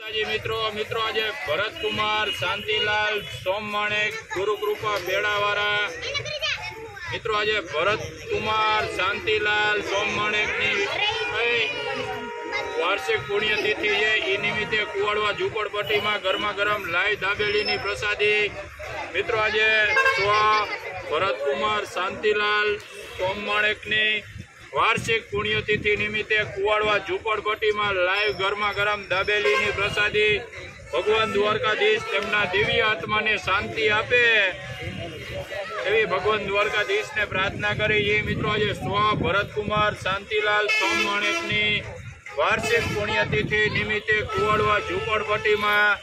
મિત્રો મિત્રો આજે ભરતકુમાર, શાંતિલાલ સોમમાણેક ગુરુકૃપા બેડાવાળા મિત્રો આજે ભરતકુમાર, શાંતિલાલ સોમમાણેકની વાર્ષિક પુણ્યતિથિ છે. એ નિમિત્તે કુવાડવા ઝુંપડપટ્ટીમાં ગરમા ગરમ લાઈ દાબેલીની પ્રસાદી. મિત્રો આજે સ્વ ભરતકુમાર, શાંતિલાલ સોમમાણેકની વાર્ષિક પુણ્યતિથિ નિમિત્તે કુવાડવા ઝૂંપડપટ્ટીમાં લાઈવ ગરમા ગરમ દાબેલીની પ્રસાદી. ભગવાન દ્વારકાધીશ તેમના દિવ્ય આત્માને શાંતિ આપે. એવી ભગવાન દ્વારકાધીશને પ્રાર્થના કરી. એ મિત્રો, આજે સ્વ ભરતકુમાર શાંતિલાલ સોમમાણેકની વાર્ષિક પુણ્યતિથિ નિમિત્તે કુવાડવા ઝૂંપડપટ્ટીમાં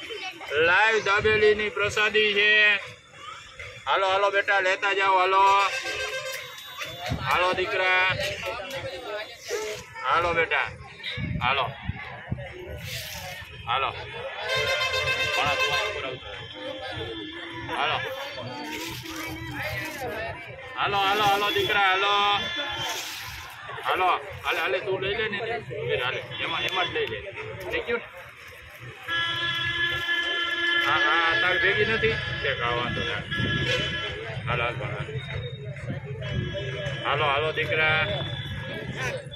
લાઈવ દાબેલીની પ્રસાદી છે. હાલો હાલો બેટા, લેતા જાઓ, હાલો. હાલો દીકરા. હાલો બેટા. હાલો. હાલો. હાલો. હાલો હાલો હાલો દીકરા, હાલો. હાલો, હાલે હાલે, તું લઈ લે ને હાલે. એમાં એમાં જ લઈ લે. થઈ ગયું હા હા, તાર ભેગી નથી? કે કા તો. હાલો, હાલ. હાલ. હાલો દીકરા.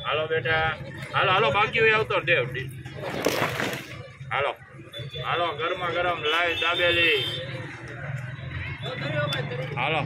હાલો બેટા. હાલો હાલો, બાકી હોય આવતો દેવ હાલો. હાલો, ગરમા ગરમ લાઈ દાબેલી. હાલો.